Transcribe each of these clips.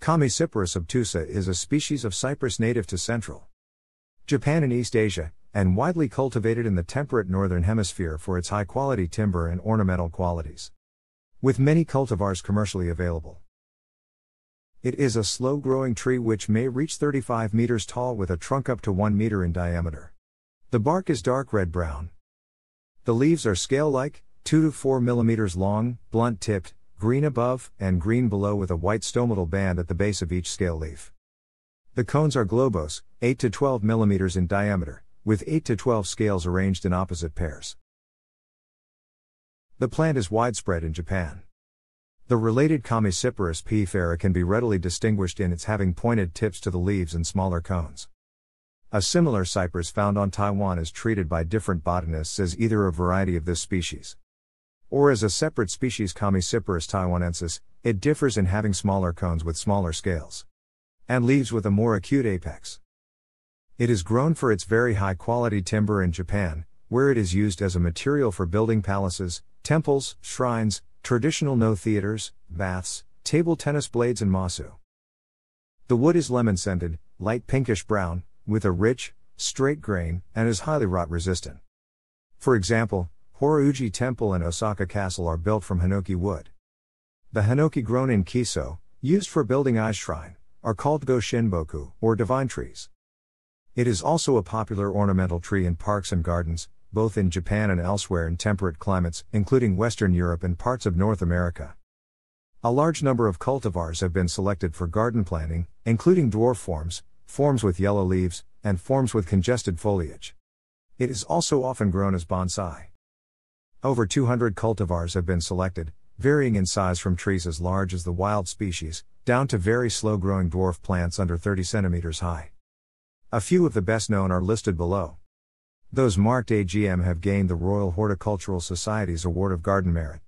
Chamaecyparis obtusa is a species of cypress native to Central Japan and East Asia, and widely cultivated in the temperate northern hemisphere for its high quality timber and ornamental qualities. With many cultivars commercially available. It is a slow growing tree which may reach 35 meters tall with a trunk up to 1 meter in diameter. The bark is dark red brown. The leaves are scale like, 2 to 4 millimeters long, blunt tipped, green above, and green below with a white stomatal band at the base of each scale leaf. The cones are globose, 8 to 12 mm in diameter, with 8 to 12 scales arranged in opposite pairs. The plant is widespread in Japan. The related Chamaecyparis p. can be readily distinguished in its having pointed tips to the leaves and smaller cones. A similar cypress found on Taiwan is treated by different botanists as either a variety of this species or as a separate species Chamaecyparis taiwanensis, it differs in having smaller cones with smaller scales and leaves with a more acute apex. It is grown for its very high quality timber in Japan, where it is used as a material for building palaces, temples, shrines, traditional Noh theaters, baths, table tennis blades, and masu. The wood is lemon scented, light pinkish brown, with a rich, straight grain, and is highly rot resistant. For example, Horyuji Temple and Osaka Castle are built from hinoki wood. The hinoki grown in Kiso, used for building Ise Shrine, are called Go Shinboku, or divine trees. It is also a popular ornamental tree in parks and gardens, both in Japan and elsewhere in temperate climates, including Western Europe and parts of North America. A large number of cultivars have been selected for garden planting, including dwarf forms, forms with yellow leaves, and forms with congested foliage. It is also often grown as bonsai. Over 200 cultivars have been selected, varying in size from trees as large as the wild species, down to very slow growing dwarf plants under 30 centimeters high. A few of the best known are listed below. Those marked AGM have gained the Royal Horticultural Society's Award of Garden Merit.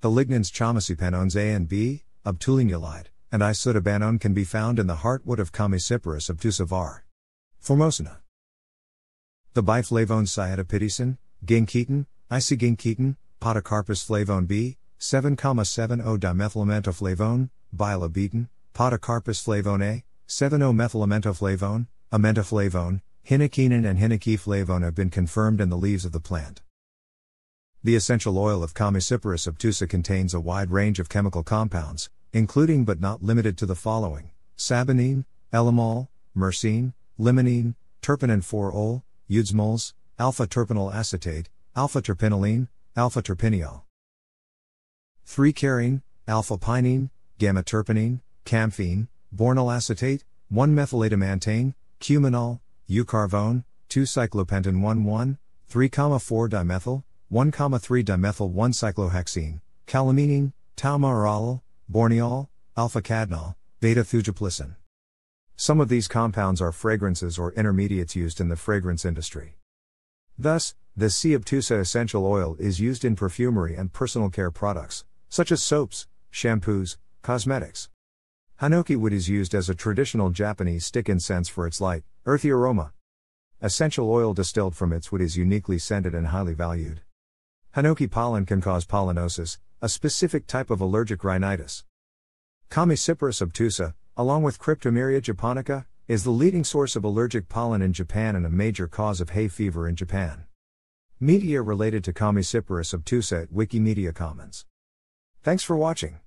The lignans Chamaecypanones A and B, Obtulinulide, and Isudabanone can be found in the heartwood of Chamaecyparis obtusa var. Formosana. The biflavones sciadopitysin, ginkgetin, Isoginkgetin, Podocarpus flavone B, 7,70 dimethylamentoflavone, bilobetin, Podocarpus flavone A, 7,0-methylamentoflavone, amentoflavone, hinoquinone and hinokiflavone have been confirmed in the leaves of the plant. The essential oil of Chamaecyparis obtusa contains a wide range of chemical compounds, including but not limited to the following sabinene, elemol, myrcene, limonene, terpinen 4-ol, eudesmols, alpha terpinyl acetate, alpha terpinolene, alpha terpineol. 3 carene, alpha pinene, gamma terpinene, camphene, bornyl acetate, 1 methyladamantane, cumanol, eucarvone, 2 cyclopentan 1 1, 3, 4 dimethyl, 1, 3 dimethyl 1 cyclohexene, calamine, taumarol, borneol, alpha cadinol, beta thujaplicin. Some of these compounds are fragrances or intermediates used in the fragrance industry. Thus, the C. obtusa essential oil is used in perfumery and personal care products, such as soaps, shampoos, cosmetics. Hinoki wood is used as a traditional Japanese stick incense for its light, earthy aroma. Essential oil distilled from its wood is uniquely scented and highly valued. Hinoki pollen can cause pollenosis, a specific type of allergic rhinitis. Chamaecyparis obtusa, along with Cryptomeria japonica, is the leading source of allergic pollen in Japan and a major cause of hay fever in Japan. Media related to Chamaecyparis obtusa at Wikimedia Commons. Thanks for watching.